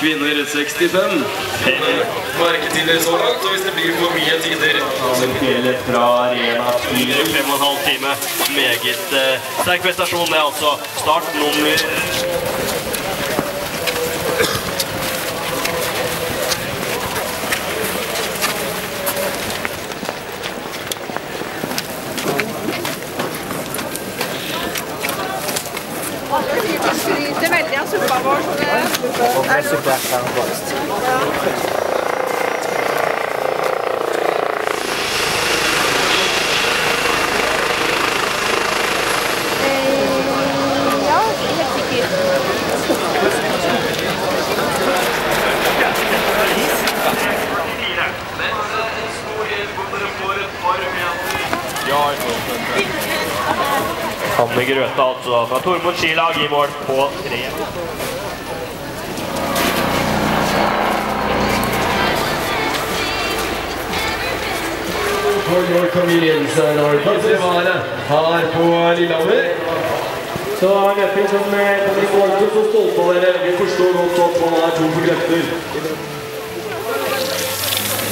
kvinner 65. Merke til det så langt, og hvis det blir for mye tider Fjellet fra Arena 10. Fem og en halv time. Meget uh, sterk prestasjon, det altså startnummer skryter veldig av suppa vår. Så det er Eh, Ja, helt sikkert. Hanne Grøthe, altså, fra Tormod skilag i mål på tre. Familien Steinar Katrevare her på Lillehammer. Så dere som kan ikke være så stolt av dere. Vi forstår godt at man er to for krefter.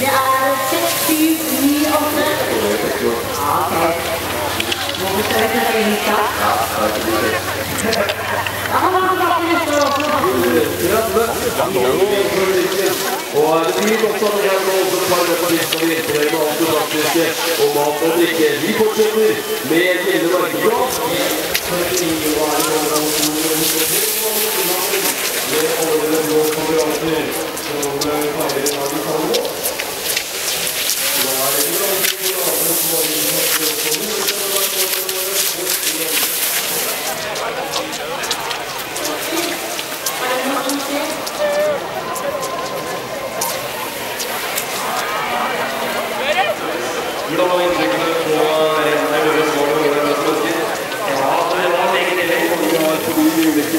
Det er 6, 7, 9, 8. Nå må vi se hva det er Ja, han har tatt neste år også. Og på lista og. Med alle dere blå kamerater som feirer dagen sammen nå. Nå er det ikke alltid kamerater som har inntatt på Hvordan var inntrykkene på rennet i våre mål og våre mest mennesker? Ja, det var meget ille. Vi har forbi de ulike